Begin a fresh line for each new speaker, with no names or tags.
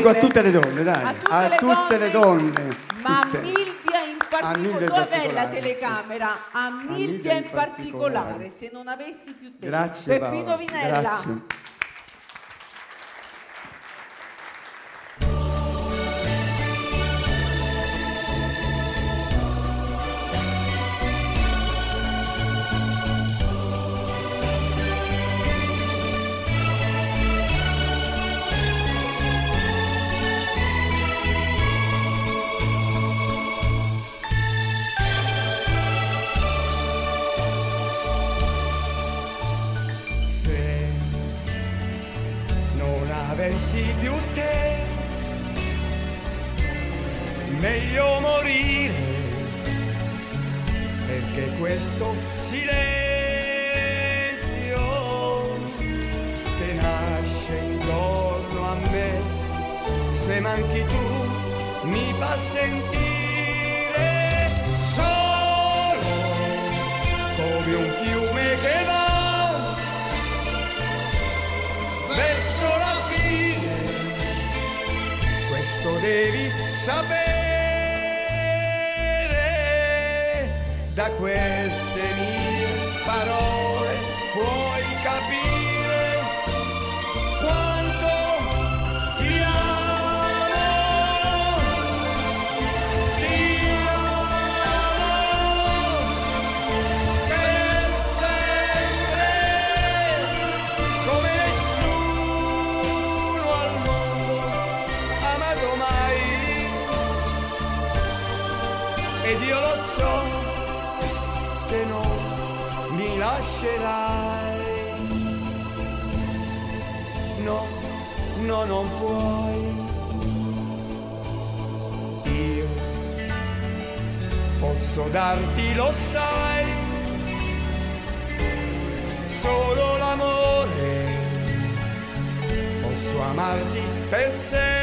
dico a tutte le donne, dai.
A tutte le donne, Ma
tutte.
a Milvia in
A
particolare, dov'è la telecamera? A Milvia in particolare. se non avessi più tempo.
Grazie
Peppino
Paola.
Vinella.
Grazie.
Non avessi più te, meglio morire, perché questo silenzio che nasce intorno a me, se manchi tu, mi fa sentire devi sapere da queste mie ed io lo so che non mi lascerai. No, no non puoi. Io posso darti lo sai solo l'amore. Posso amarti per sempre